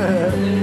Yeah.